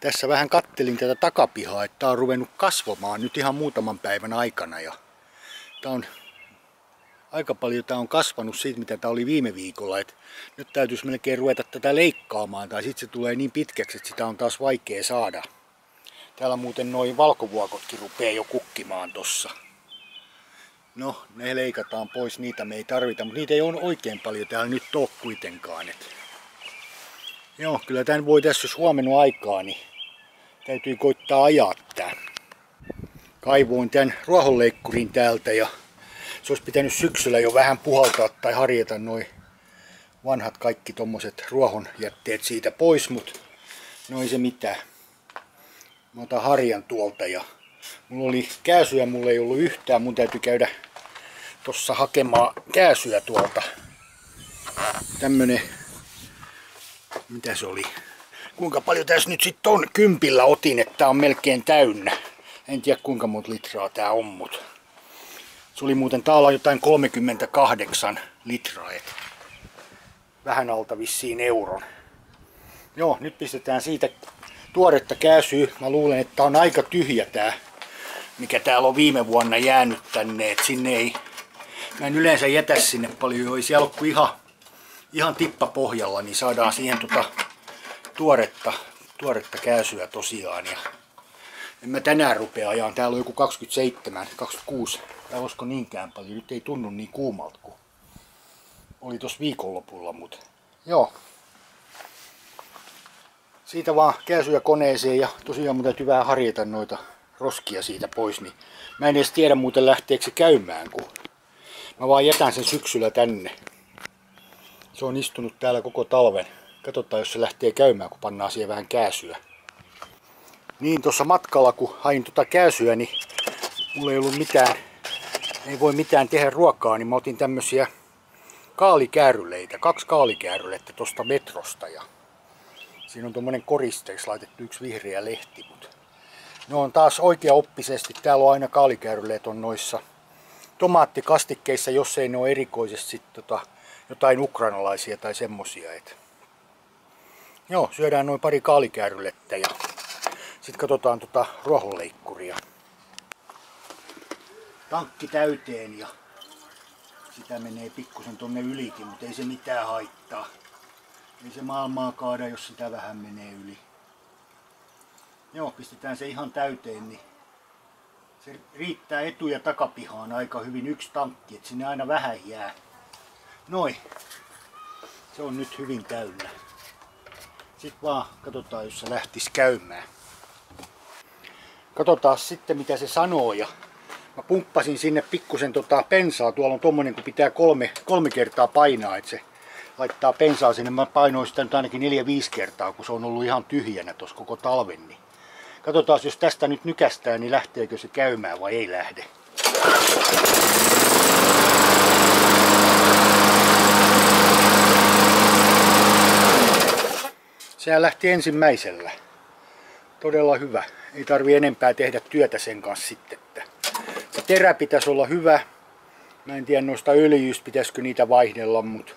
Tässä vähän kattelin tätä takapihaa, että tää on ruvennut kasvamaan nyt ihan muutaman päivän aikana. Ja tää on aika paljon tää on kasvanut siitä, mitä tää oli viime viikolla. Et nyt täytyisi melkein ruveta tätä leikkaamaan, tai sitten se tulee niin pitkäksi, että sitä on taas vaikea saada. Täällä muuten noin valkovuokotkin rupeaa jo kukkimaan tossa. No, ne leikataan pois, niitä me ei tarvita, mutta niitä ei ole oikein paljon täällä nyt ole kuitenkaan. Et... Joo, kyllä tän voi tässä, jos huomenna aikaa, niin täytyy koittaa ajaa tää. Kaivoin tän ruohonleikkurin täältä ja se olisi pitänyt syksyllä jo vähän puhaltaa tai harjata noin vanhat kaikki tommoset ruohonjätteet siitä pois, mutta no ei se mitään. Mä otan harjan tuolta ja mulla oli kääsyä, mulla ei ollut yhtään, mun täytyy käydä tossa hakemaan kääsyä tuolta. Tämmönen, mitä se oli? Kuinka paljon tässä nyt sitten on? Kympillä otin, että tää on melkein täynnä. En tiedä kuinka monta litraa tää on, mutta se oli muuten, täällä jotain 38 litraa, et vähän alta vissiin euron. Joo, nyt pistetään siitä tuoretta kääsyä. Mä luulen, että on aika tyhjä tää, mikä täällä on viime vuonna jäänyt tänne, et sinne ei, mä en yleensä jätä sinne paljon, jos siellä ihan, ihan tippa pohjalla, niin saadaan siihen tota tuoretta, tuoretta kääsyä tosiaan. Ja en mä tänään rupea ajaan, täällä on joku 27, 26 tai olisiko niinkään paljon. Nyt ei tunnu niin kuumalta kuin oli tuossa viikonlopulla, mutta joo. Siitä vaan käsyä koneeseen ja tosiaan mun täytyy vähän harjata noita roskia siitä pois, niin mä en edes tiedä muuten lähteekö se käymään, kun mä vaan jätän sen syksyllä tänne. Se on istunut täällä koko talven. Katsotaan, jos se lähtee käymään, kun pannaan siihen vähän kääsyä. Niin tuossa matkalla, kun hain tuota kääsyä, niin mulla ei ollut mitään ei voi mitään tehdä ruokaa, niin mä otin tämmösiä kaalikääryleitä, kaksi kaalikäärylettä tosta metrosta ja siinä on tuommoinen koristeeksi laitettu yksi vihreä lehti, mutta ne on taas oikea oppisesti. Täällä on aina kaalikääryleet on noissa tomaattikastikkeissa, jos ei ne ole erikoisesti sit tota, jotain ukrainalaisia tai semmosia. Et. Joo, syödään noin pari kaalikäärylettä ja sitten katsotaan tota ruohonleikkuria tankki täyteen ja sitä menee pikkusen tonne ylikin, mutta ei se mitään haittaa. Ei se maailmaa kaada, jos sitä vähän menee yli. Joo, pistetään se ihan täyteen, niin se riittää etu- ja takapihaan aika hyvin yksi tankki, että sinne aina vähän jää. Noin. Se on nyt hyvin täynnä. Sitten vaan katsotaan, jos se lähtisi käymään. Katsotaan sitten mitä se sanoo ja mä pumppasin sinne pikkusen tota pensaa. Tuolla on tommonen, kun pitää kolme, kolme kertaa painaa, että se laittaa pensaa sinne. Mä painoin sitä nyt ainakin neljä viisi kertaa, kun se on ollut ihan tyhjänä tuossa koko talven. Niin. Katsotaan, jos tästä nyt nykästää, niin lähteekö se käymään vai ei lähde. Sehän lähti ensimmäisellä. Todella hyvä. Ei tarvi enempää tehdä työtä sen kanssa sitten. Se terä pitäisi olla hyvä. Mä en tiedä noista öljyistä, pitäisikö niitä vaihdella, mutta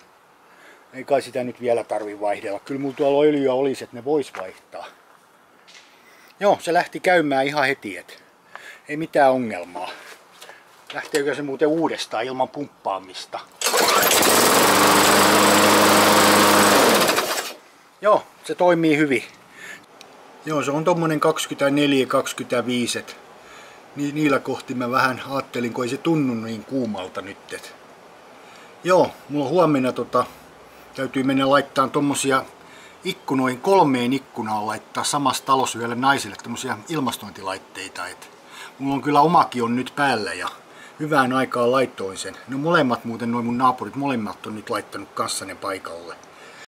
ei kai sitä nyt vielä tarvi vaihdella. Kyllä mulla tuolla öljyä olisi, että ne vois vaihtaa. Joo, se lähti käymään ihan heti, et ei mitään ongelmaa. Lähteekö se muuten uudestaan ilman pumppaamista? Joo, se toimii hyvin. Joo, se on tommonen 24-25, niin niillä kohti mä vähän ajattelin, kun ei se tunnu niin kuumalta nyt. Et. Joo, mulla huomenna tota, täytyy mennä laittaa tommosia ikkunoihin, kolmeen ikkunaan laittaa samassa talossa yhdelle naiselle tämmöisiä ilmastointilaitteita. Et mulla on kyllä omakin on nyt päällä ja hyvään aikaan laittoin sen. No molemmat muuten, noin mun naapurit, molemmat on nyt laittanut kanssa ne paikalle.